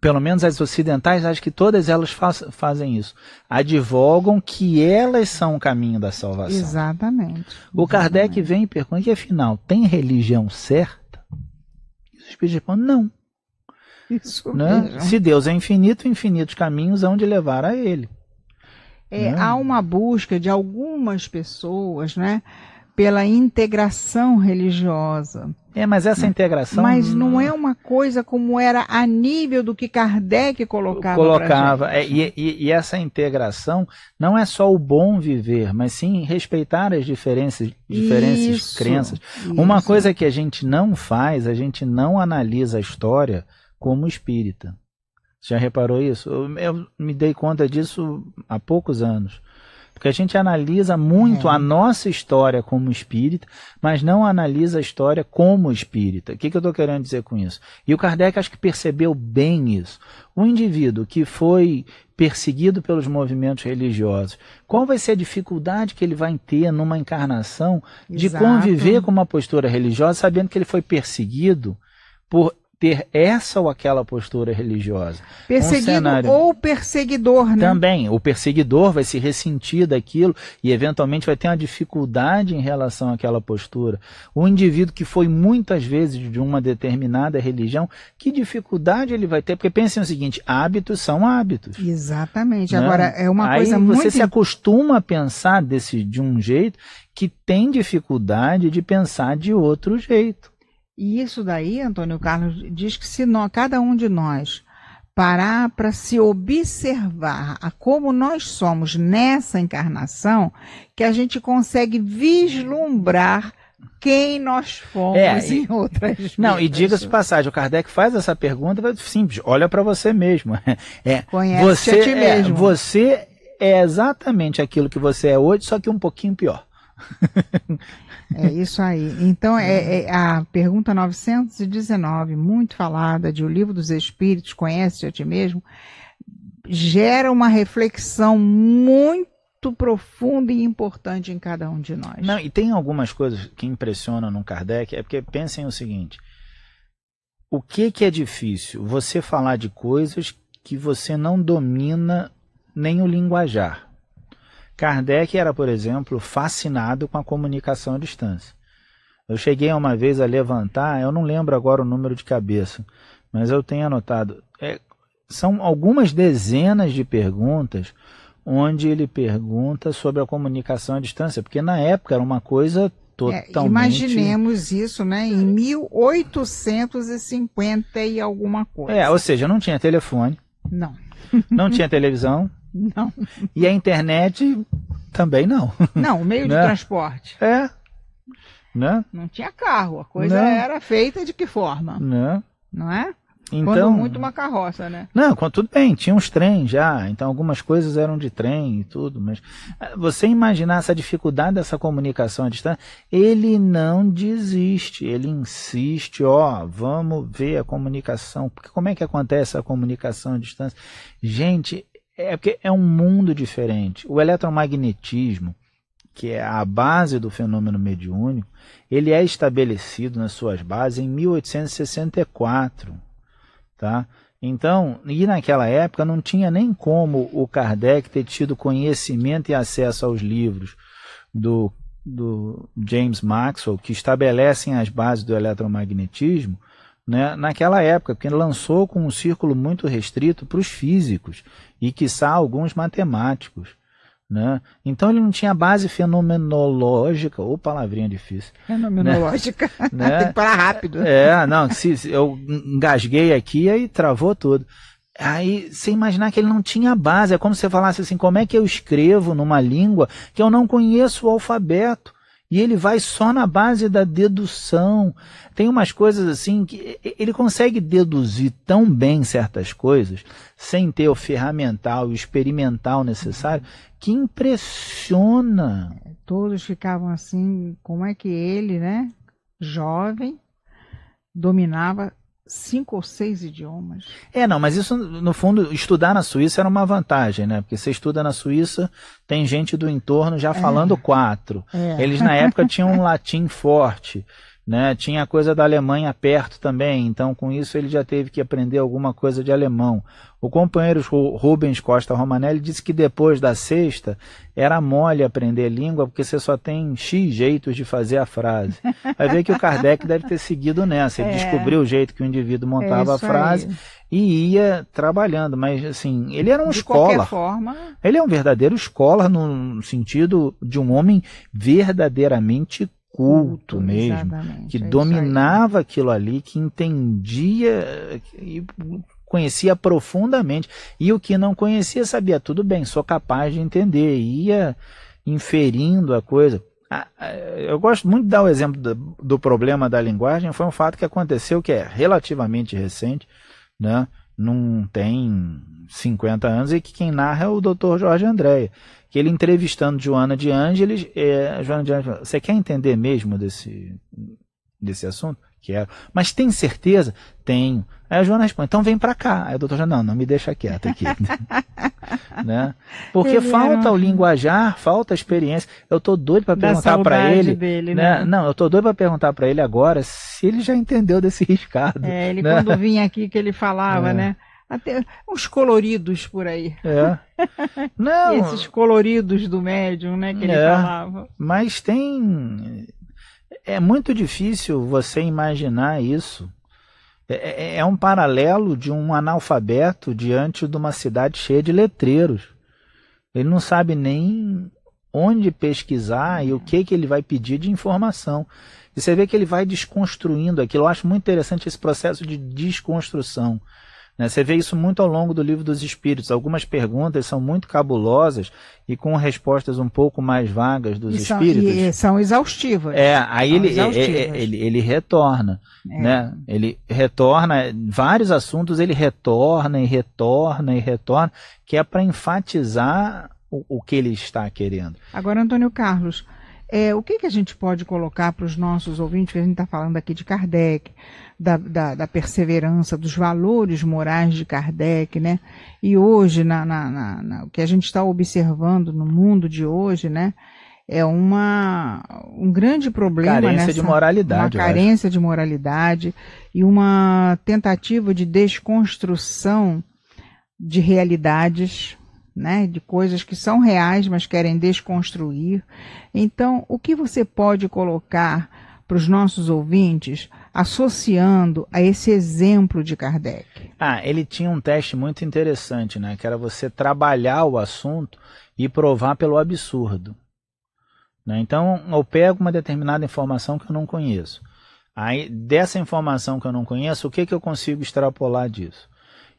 pelo menos as ocidentais, acho que todas elas faz, fazem isso. Advogam que elas são o caminho da salvação. Exatamente. O Exatamente. Kardec vem e pergunta, e afinal, tem religião certa? E os espíritos respondem, não. Isso né? Se Deus é infinito, infinitos caminhos hão de levar a ele. É, há uma busca de algumas pessoas, né, pela integração religiosa. É, mas essa integração. Mas não é uma coisa como era a nível do que Kardec colocava. colocava. É, e, e, essa integração não é só o bom viver, mas sim respeitar as diferenças, diferentes isso, crenças. Isso. Uma coisa que a gente não faz, a gente não analisa a história como espírita. Já reparou isso? Eu, eu me dei conta disso há poucos anos. Porque a gente analisa muito é. a nossa história como espírita, mas não analisa a história como espírita. O que, que eu estou querendo dizer com isso? E o Kardec acho que percebeu bem isso. O indivíduo que foi perseguido pelos movimentos religiosos, qual vai ser a dificuldade que ele vai ter numa encarnação de Exato. conviver com uma postura religiosa, sabendo que ele foi perseguido por ter essa ou aquela postura religiosa. Perseguido um cenário... ou perseguidor, né? Também, o perseguidor vai se ressentir daquilo e eventualmente vai ter uma dificuldade em relação àquela postura. O indivíduo que foi muitas vezes de uma determinada religião, que dificuldade ele vai ter? Porque pensem o seguinte, hábitos são hábitos. Exatamente. Né? Agora, é uma Aí coisa você muito... você se acostuma a pensar desse, de um jeito que tem dificuldade de pensar de outro jeito. E isso daí, Antônio Carlos, diz que se nós, cada um de nós parar para se observar a como nós somos nessa encarnação, que a gente consegue vislumbrar quem nós fomos é, em outras vidas. Não, e diga-se passagem, o Kardec faz essa pergunta simples, olha para você mesmo. É, Conhece você, a ti é, mesmo. você é exatamente aquilo que você é hoje, só que um pouquinho pior. É isso aí. Então, é, é, a pergunta 919, muito falada, de O Livro dos Espíritos, Conhece a Ti Mesmo, gera uma reflexão muito profunda e importante em cada um de nós. Não, e tem algumas coisas que impressionam no Kardec, é porque pensem o seguinte: o que, que é difícil? Você falar de coisas que você não domina nem o linguajar. Kardec era, por exemplo, fascinado com a comunicação à distância. Eu cheguei uma vez a levantar, eu não lembro agora o número de cabeça, mas eu tenho anotado. É, são algumas dezenas de perguntas onde ele pergunta sobre a comunicação à distância, porque na época era uma coisa totalmente. É, imaginemos isso, né? Em 1850 e alguma coisa. É, ou seja, não tinha telefone. Não. Não tinha televisão. Não. E a internet também não. Não, o meio de né? transporte. É. Né? Não tinha carro. A coisa não. era feita de que forma? Não. Não é? Então, Quando muito uma carroça, né? Não, tudo bem, tinha uns trens já, então algumas coisas eram de trem e tudo, mas eh, você imaginar essa dificuldade dessa comunicação à distância, ele não desiste, ele insiste, ó, vamos ver a comunicação, porque como é que acontece a comunicação à distância? Gente, é porque é um mundo diferente. O eletromagnetismo, que é a base do fenômeno mediúnico, ele é estabelecido nas suas bases em 1864, tá? Então, e naquela época não tinha nem como o Kardec ter tido conhecimento e acesso aos livros do, do James Maxwell, que estabelecem as bases do eletromagnetismo, né, naquela época, porque lançou com um círculo muito restrito para os físicos e, quiçá, alguns matemáticos. Né? Então ele não tinha base fenomenológica, ou palavrinha difícil. Fenomenológica, né? tem que parar rápido. É, não, se, se eu engasguei aqui aí travou tudo. Aí você imaginar que ele não tinha base, é como se você falasse assim: como é que eu escrevo numa língua que eu não conheço o alfabeto? E ele vai só na base da dedução. Tem umas coisas assim que ele consegue deduzir tão bem certas coisas, sem ter o ferramental o experimental necessário, que impressiona. Todos ficavam assim, como é que ele, né, jovem, dominava cinco ou seis idiomas. É, não, mas isso, no fundo, estudar na Suíça era uma vantagem, né? Porque você estuda na Suíça, tem gente do entorno já é. falando quatro. É. Eles, na época, tinham um latim forte. Né? Tinha a coisa da Alemanha perto também, então com isso ele já teve que aprender alguma coisa de alemão. O companheiro Rubens Costa Romanelli disse que depois da sexta era mole aprender língua porque você só tem X jeitos de fazer a frase. Vai ver que o Kardec deve ter seguido nessa. Ele é. descobriu o jeito que o indivíduo montava é a frase aí. e ia trabalhando. Mas assim, ele era um de escola. Forma... Ele é um verdadeiro escola no sentido de um homem verdadeiramente culto mesmo, que é dominava aquilo ali, que entendia e conhecia profundamente. E o que não conhecia sabia, tudo bem, sou capaz de entender, ia inferindo a coisa. Ah, ah, eu gosto muito de dar o exemplo do, do problema da linguagem, foi um fato que aconteceu que é relativamente recente, né? não tem 50 anos, e que quem narra é o Dr. Jorge Andréia que ele entrevistando Joana de Ângeles, é, Joana de Ângeles, você quer entender mesmo desse, desse assunto? Quero. Mas tem certeza? Tenho. Aí a Joana responde, então vem para cá. Aí o doutor já, não, não me deixa quieto aqui. né? Porque ele falta o linguajar, falta a experiência. Eu tô doido para perguntar para ele. Dele, né? né? Não, eu tô doido para perguntar para ele agora se ele já entendeu desse riscado. É, ele né? quando vinha aqui que ele falava, é. né? Até uns coloridos por aí. É. Não. Esses coloridos do médium, né, que ele é, falava. Mas tem. É muito difícil você imaginar isso. É, é, é um paralelo de um analfabeto diante de uma cidade cheia de letreiros. Ele não sabe nem onde pesquisar e o que, que ele vai pedir de informação. E você vê que ele vai desconstruindo aquilo. Eu acho muito interessante esse processo de desconstrução. Né? Você vê isso muito ao longo do livro dos Espíritos. Algumas perguntas são muito cabulosas e com respostas um pouco mais vagas dos e são, Espíritos. E são exaustivas. É, aí ele, exaustivas. Ele, ele, ele, retorna. É. Né? Ele retorna, vários assuntos ele retorna e retorna e retorna, que é para enfatizar o, o que ele está querendo. Agora, Antônio Carlos, é, o que, que a gente pode colocar para os nossos ouvintes, que a gente está falando aqui de Kardec, da, da, da, perseverança, dos valores morais de Kardec, né? E hoje, na, na, na, na o que a gente está observando no mundo de hoje, né? É uma, um grande problema. Carência nessa, de moralidade. Uma carência de moralidade e uma tentativa de desconstrução de realidades né, de coisas que são reais, mas querem desconstruir. Então, o que você pode colocar para os nossos ouvintes associando a esse exemplo de Kardec? Ah, ele tinha um teste muito interessante, né, que era você trabalhar o assunto e provar pelo absurdo. Né? Então, eu pego uma determinada informação que eu não conheço. Aí, dessa informação que eu não conheço, o que, que eu consigo extrapolar disso?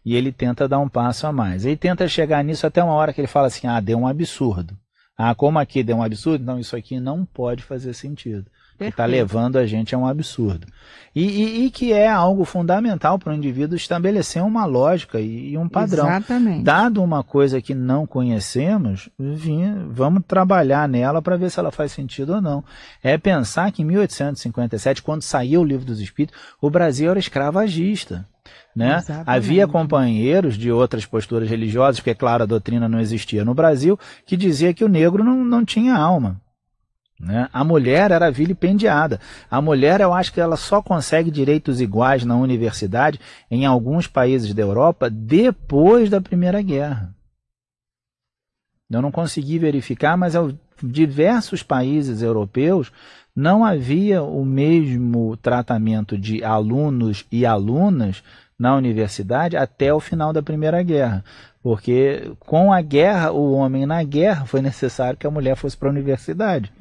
E ele tenta dar um passo a mais. Ele tenta chegar nisso até uma hora que ele fala assim: ah, deu um absurdo. Ah, como aqui deu um absurdo? Não, isso aqui não pode fazer sentido. Está levando a gente a um absurdo. E, e, e que é algo fundamental para o indivíduo estabelecer uma lógica e, e um padrão. Exatamente. Dado uma coisa que não conhecemos, vamos trabalhar nela para ver se ela faz sentido ou não. É pensar que em 1857, quando saiu o Livro dos Espíritos, o Brasil era escravagista. Né? Havia companheiros de outras posturas religiosas, porque, é claro, a doutrina não existia no Brasil, que dizia que o negro não, não tinha alma. Né? A mulher era vilipendiada. A mulher, eu acho que ela só consegue direitos iguais na universidade em alguns países da Europa depois da Primeira Guerra. Eu não consegui verificar, mas em diversos países europeus não havia o mesmo tratamento de alunos e alunas na universidade até o final da Primeira Guerra. Porque com a guerra, o homem na guerra, foi necessário que a mulher fosse para a universidade.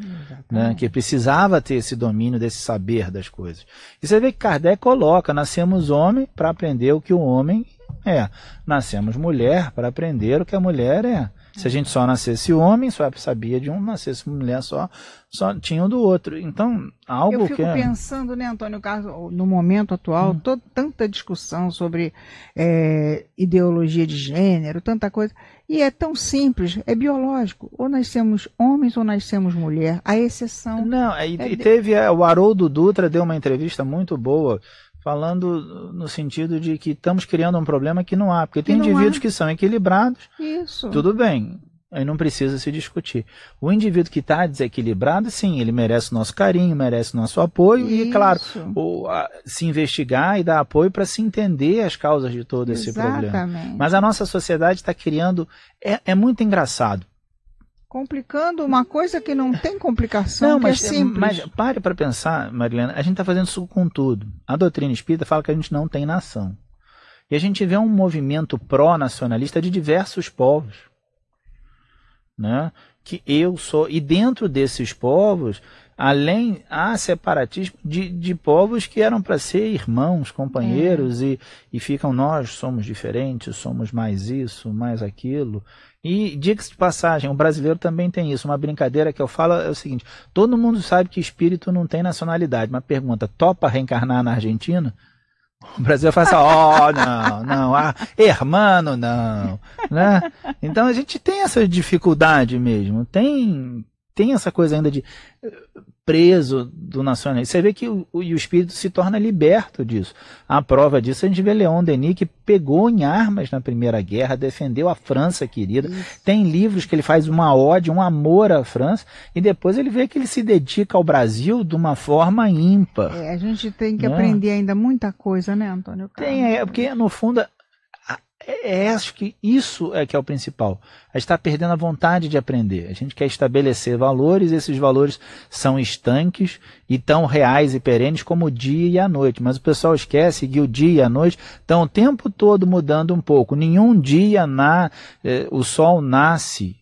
Né? Que precisava ter esse domínio, desse saber das coisas. E você vê que Kardec coloca: nascemos homem para aprender o que o homem é. Nascemos mulher para aprender o que a mulher é. Se a gente só nascesse homem, só sabia de um, nascesse mulher só, só tinha um do outro. Então, algo Eu fico que... É pensando, né, Antônio Carlos, no momento atual, hum. toda, tanta discussão sobre é, ideologia de gênero, tanta coisa, e é tão simples, é biológico. Ou nascemos homens ou nascemos mulher, a exceção... Não, e, é e teve, é, o Haroldo Dutra deu uma entrevista muito boa, falando no sentido de que estamos criando um problema que não há, porque que tem indivíduos há. que são equilibrados. Isso. Tudo bem. aí não precisa se discutir. O indivíduo que está desequilibrado, sim, ele merece o nosso carinho, merece o nosso apoio Isso. e, claro, o, a, se investigar e dar apoio para se entender as causas de todo esse problema. Exatamente. Mas a nossa sociedade está criando. É, é muito engraçado. Complicando uma coisa que não tem complicação, Não, que mas, é simples. mas pare para pensar, Marilena, a gente está fazendo isso com tudo. A doutrina espírita fala que a gente não tem nação. E a gente vê um movimento pró-nacionalista de diversos povos. Né? Que eu sou. E dentro desses povos, além há separatismo de, de povos que eram para ser irmãos, companheiros, e, e ficam nós somos diferentes, somos mais isso, mais aquilo. E diga-se de passagem, o brasileiro também tem isso. Uma brincadeira que eu falo é o seguinte: todo mundo sabe que espírito não tem nacionalidade, mas pergunta, topa reencarnar na Argentina? O Brasil fala assim, ó, não, não, ah, hermano, não, né? Então a gente tem essa dificuldade mesmo, tem, tem essa coisa ainda de eh, preso do nacionalismo. Você vê que o, o, o espírito se torna liberto disso. A prova disso a gente vê Leon Denis que pegou em armas na Primeira Guerra, defendeu a França querida. Tem livros que ele faz uma ode, um amor à França, e depois ele vê que ele se dedica ao Brasil de uma forma ímpar. É, a gente tem que Né? aprender ainda muita coisa, né, Antônio? Carlos? Tem, é, porque no fundo é, é, acho que isso é que é o principal. A gente está perdendo a vontade de aprender. A gente quer estabelecer valores, esses valores são estanques e tão reais e perenes como o dia e a noite. Mas o pessoal esquece que o dia e a noite estão o tempo todo mudando um pouco. Nenhum dia na, eh, o sol nasce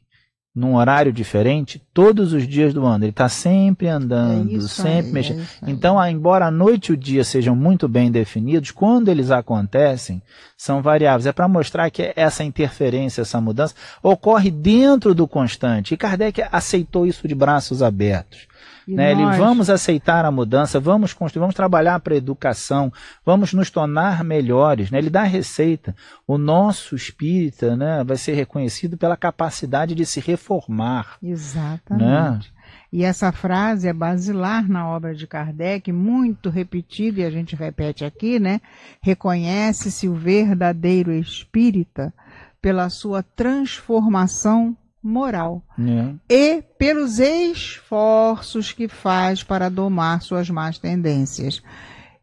num horário diferente todos os dias do ano. Ele está sempre andando, É sempre aí, mexendo. é então, embora a noite e o dia sejam muito bem definidos, quando eles acontecem, são variáveis. É para mostrar que essa interferência, essa mudança, ocorre dentro do constante. E Kardec aceitou isso de braços abertos. E Né? Ele, vamos aceitar a mudança, vamos construir, vamos trabalhar para a educação, vamos nos tornar melhores. Né? Ele dá a receita. O nosso espírita né, vai ser reconhecido pela capacidade de se reformar. Exatamente. Né? E essa frase é basilar na obra de Kardec, muito repetida, e a gente repete aqui, né? Reconhece-se o verdadeiro espírita pela sua transformação moral Né? e pelos esforços que faz para domar suas más tendências.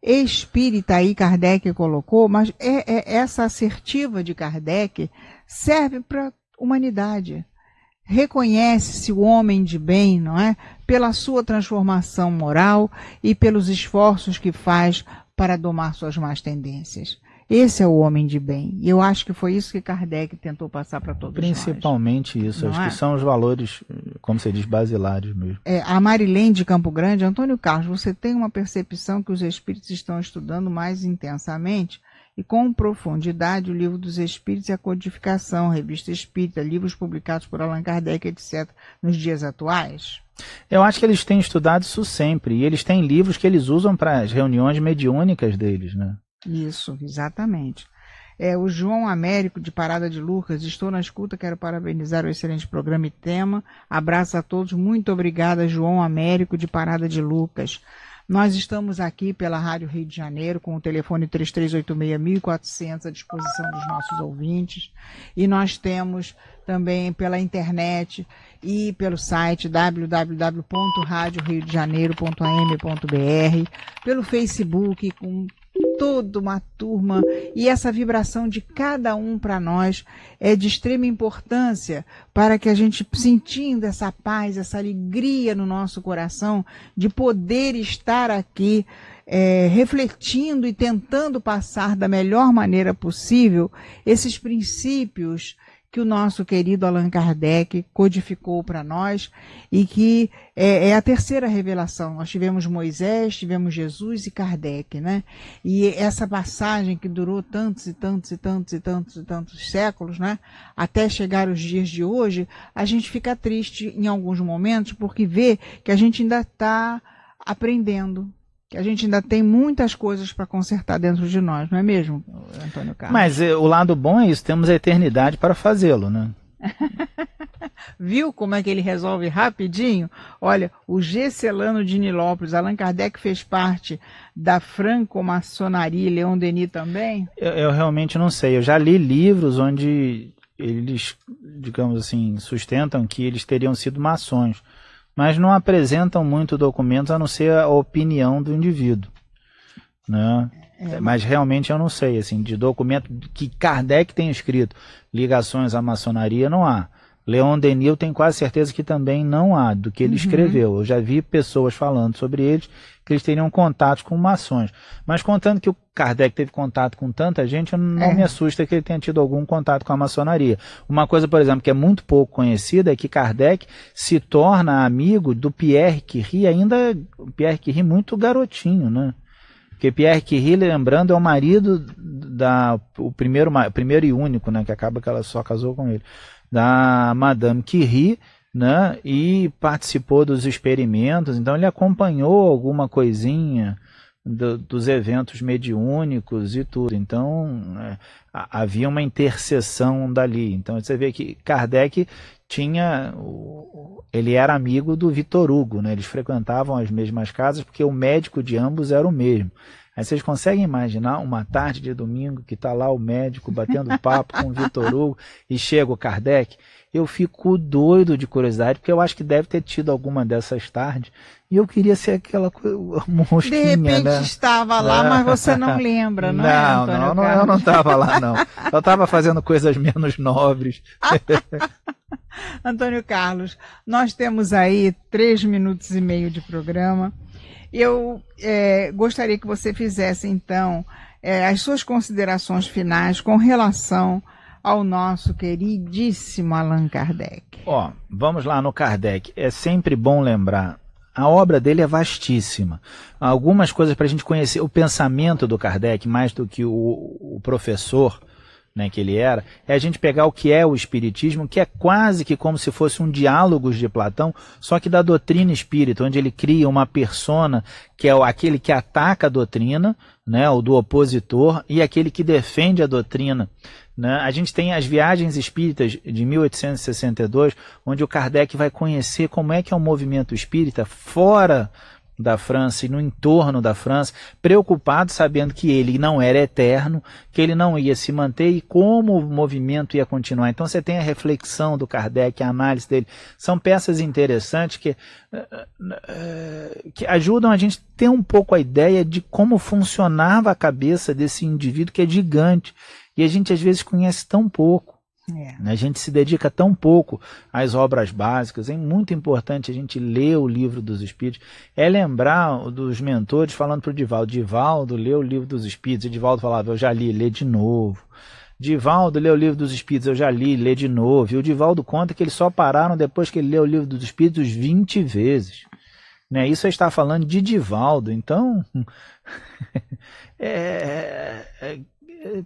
Espírita aí Kardec colocou, mas é, é- essa assertiva de Kardec serve para a humanidade. Reconhece-se o homem de bem, não é? Pela sua transformação moral e pelos esforços que faz para domar suas más tendências. Esse é o homem de bem. E eu acho que foi isso que Kardec tentou passar para todos nós. Principalmente isso. Não Acho é? que são os valores, como você diz, basilares mesmo. É, a Marilene de Campo Grande, Antônio Carlos, você tem uma percepção que os espíritos estão estudando mais intensamente e com profundidade o livro dos espíritos e a codificação, revista espírita, livros publicados por Allan Kardec, etc., nos dias atuais? Eu acho que eles têm estudado isso sempre. E eles têm livros que eles usam para as reuniões mediúnicas deles, né? Isso, exatamente. É, o João Américo, de Parada de Lucas, estou na escuta, quero parabenizar o excelente programa e tema. Abraço a todos, muito obrigada, João Américo, de Parada de Lucas. Nós estamos aqui pela Rádio Rio de Janeiro com o telefone 3386-1400 à disposição dos nossos ouvintes. E nós temos também pela internet e pelo site www.radioriodejaneiro.am.br, pelo Facebook com toda uma turma e essa vibração de cada um para nós é de extrema importância para que a gente sentindo essa paz, essa alegria no nosso coração de poder estar aqui é, refletindo e tentando passar da melhor maneira possível esses princípios que o nosso querido Allan Kardec codificou para nós e que é, é, a terceira revelação. Nós tivemos Moisés, tivemos Jesus e Kardec, né? E essa passagem que durou tantos e tantos e tantos e tantos e tantos séculos, né? Até chegar os dias de hoje, a gente fica triste em alguns momentos porque vê que a gente ainda está aprendendo, que a gente ainda tem muitas coisas para consertar dentro de nós, não é mesmo, Antônio Carlos? Mas eh, o lado bom é isso, temos a eternidade para fazê-lo, né? Viu como é que ele resolve rapidinho? Olha, o Gesselano de Nilópolis, Allan Kardec fez parte da franco-maçonaria, Leon Denis também? Eu, eu realmente não sei. Eu já li livros onde eles, digamos assim, sustentam que eles teriam sido maçons, mas não apresentam muito documentos a não ser a opinião do indivíduo, né? É, mas realmente eu não sei, assim, de documento que Kardec tem escrito ligações à maçonaria não há. Leon Denis eu tenho quase certeza que também não há do que ele Uhum. escreveu. Eu já vi pessoas falando sobre eles que eles teriam contatos com maçons. Mas contando que o Kardec teve contato com tanta gente, não É. me assusta que ele tenha tido algum contato com a maçonaria. Uma coisa, por exemplo, que é muito pouco conhecida é que Kardec se torna amigo do Pierre Curie, ainda Pierre Curie muito garotinho, né? Porque Pierre Curie, lembrando, é o marido da o primeiro, primeiro e único, né, que acaba que ela só casou com ele, da Madame Curie, né, e participou dos experimentos, então ele acompanhou alguma coisinha do- dos eventos mediúnicos e tudo. Então é, ha- havia uma interseção dali. Então você vê que Kardec tinha ele era amigo do Vitor Hugo, né? Eles frequentavam as mesmas casas porque o médico de ambos era o mesmo. Aí vocês conseguem imaginar uma tarde de domingo que está lá o médico batendo papo com o Vitor Hugo e chega o Kardec? Eu fico doido de curiosidade, porque eu acho que deve ter tido alguma dessas tardes. E eu queria ser aquela mosquinha, De repente né? estava lá, mas você não lembra, não, é, Não, Antônio não, não, eu não estava lá, não. Eu estava fazendo coisas menos nobres. Antônio Carlos, nós temos aí três minutos e meio de programa. Eu eh, gostaria que você fizesse, então, eh, as suas considerações finais com relação ao nosso queridíssimo Allan Kardec. Ó, vamos lá no Kardec. É sempre bom lembrar. A obra dele é vastíssima. Algumas coisas para a gente conhecer o pensamento do Kardec, mais do que o, o professor né, que ele era, é a gente pegar o que é o Espiritismo, que é quase que como se fosse um diálogos de Platão, só que da doutrina espírita, onde ele cria uma persona que é aquele que ataca a doutrina, né, o do opositor, e aquele que defende a doutrina. Né? A gente tem as viagens espíritas de 1862, onde o Kardec vai conhecer como é que é o movimento espírita fora da França e no entorno da França, preocupado sabendo que ele não era eterno, que ele não ia se manter e como o movimento ia continuar. Então você tem a reflexão do Kardec, a análise dele. São peças interessantes que, que ajudam a gente ter um pouco a ideia de como funcionava a cabeça desse indivíduo que é gigante. E a gente às vezes conhece tão pouco. É. A gente se dedica tão pouco às obras básicas. É muito importante a gente ler o livro dos Espíritos. É lembrar dos mentores falando para o Divaldo: Divaldo, lê o livro dos Espíritos. E Divaldo falava: Eu já li, lê de novo. Divaldo lê o livro dos Espíritos, eu já li, lê de novo. E o Divaldo conta que eles só pararam depois que ele leu o livro dos Espíritos 20 vezes. Né? Isso está falando de Divaldo. Então, é, é, é,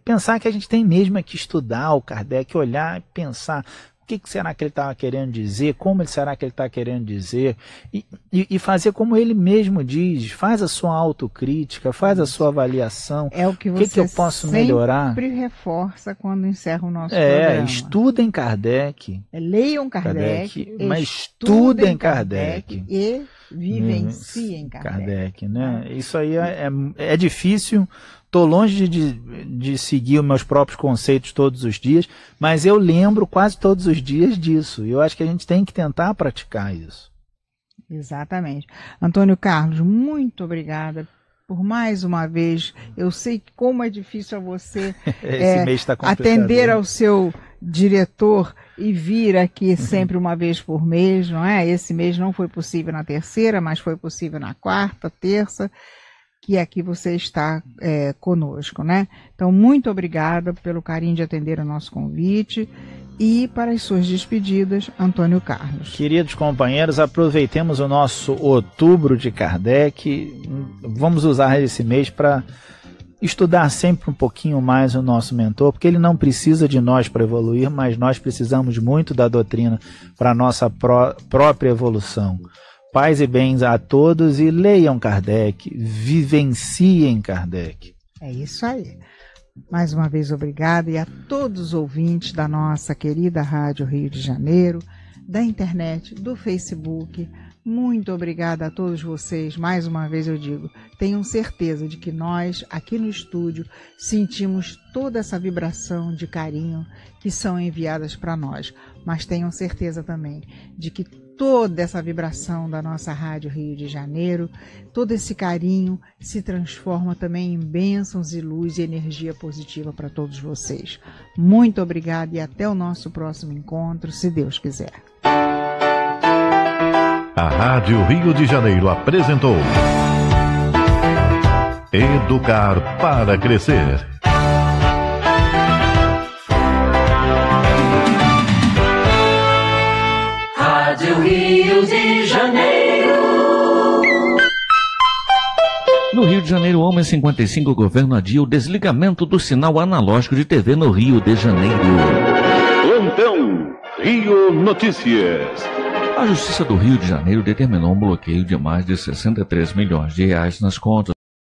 pensar que a gente tem mesmo é que estudar o Kardec, olhar e pensar o que, que será que ele estava querendo dizer, como ele será que ele está querendo dizer, e, e, e fazer como ele mesmo diz, faz a sua autocrítica, faz a sua avaliação. É o que você que, que eu posso melhorar? sempre reforça quando encerra o nosso É, programa. estudem Kardec. É, Leiam Kardec, Kardec, mas estudem Kardec. e vivenciem Kardec. Kardec, né? Isso aí é, é, é difícil. Estou longe de, de seguir os meus próprios conceitos todos os dias, mas eu lembro quase todos os dias disso. E eu acho que a gente tem que tentar praticar isso. Exatamente. Antônio Carlos, muito obrigada por mais uma vez. Eu sei como é difícil a você é, tá atender né? ao seu diretor e vir aqui sempre uma vez por mês, não é? Esse mês não foi possível na terceira, mas foi possível na quarta, terça, que aqui você está é, conosco, né? Então, muito obrigada pelo carinho de atender o nosso convite. E para as suas despedidas, Antônio Carlos. Queridos companheiros, aproveitemos o nosso outubro de Kardec. Vamos usar esse mês para estudar sempre um pouquinho mais o nosso mentor, porque ele não precisa de nós para evoluir, mas nós precisamos muito da doutrina para a nossa pró própria evolução. Paz e bens a todos e leiam Kardec, vivenciem Kardec. É isso aí. Mais uma vez, obrigada e a todos os ouvintes da nossa querida Rádio Rio de Janeiro, da internet, do Facebook, Muito obrigada a todos vocês. Mais uma vez eu digo, tenham certeza de que nós, aqui no estúdio, sentimos toda essa vibração de carinho que são enviadas para nós. Mas tenham certeza também de que toda essa vibração da nossa Rádio Rio de Janeiro, todo esse carinho se transforma também em bênçãos e luz e energia positiva para todos vocês. Muito obrigada e até o nosso próximo encontro, se Deus quiser. A Rádio Rio de Janeiro apresentou Educar para Crescer. Rio de Janeiro. No Rio de Janeiro, Homem 55, o governo adia o desligamento do sinal analógico de TV no Rio de Janeiro. Plantão Rio Notícias. A Justiça do Rio de Janeiro determinou um bloqueio de mais de 63 milhões de reais nas contas